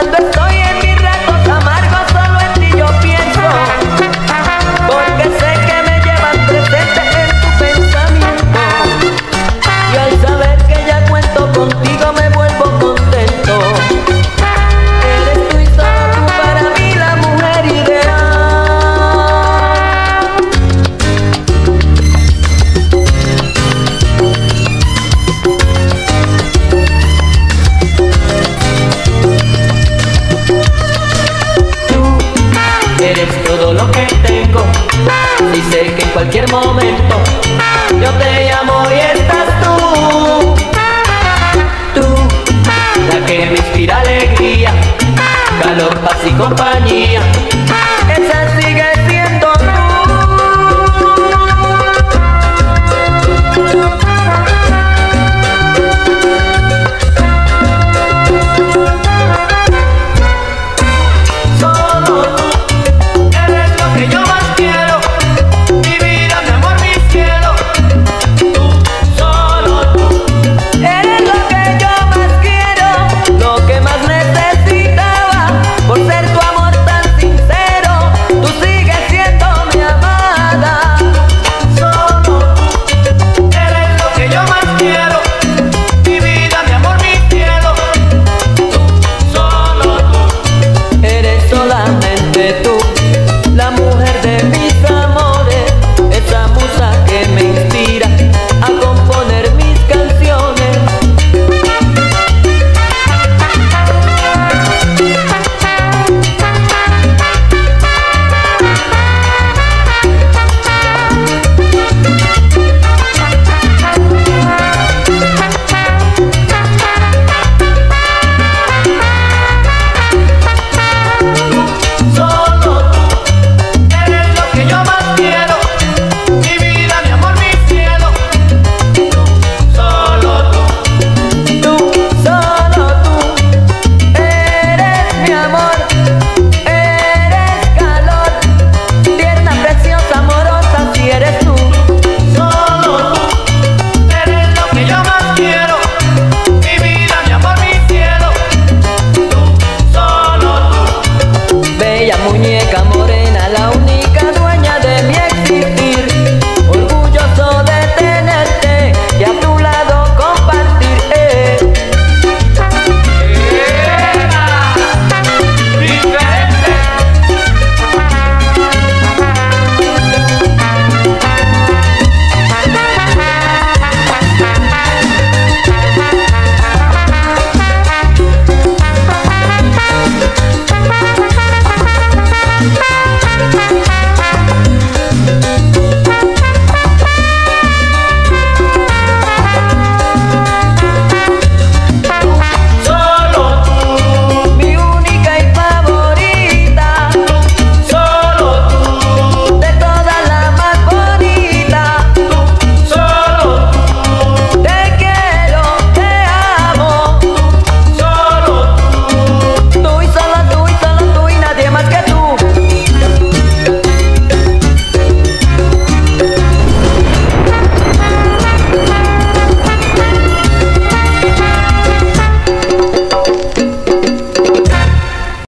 and the que tengo. Dice que en cualquier momento yo te llamo y estás tú. Tú, la que me inspira alegría, calor, paz y compañía.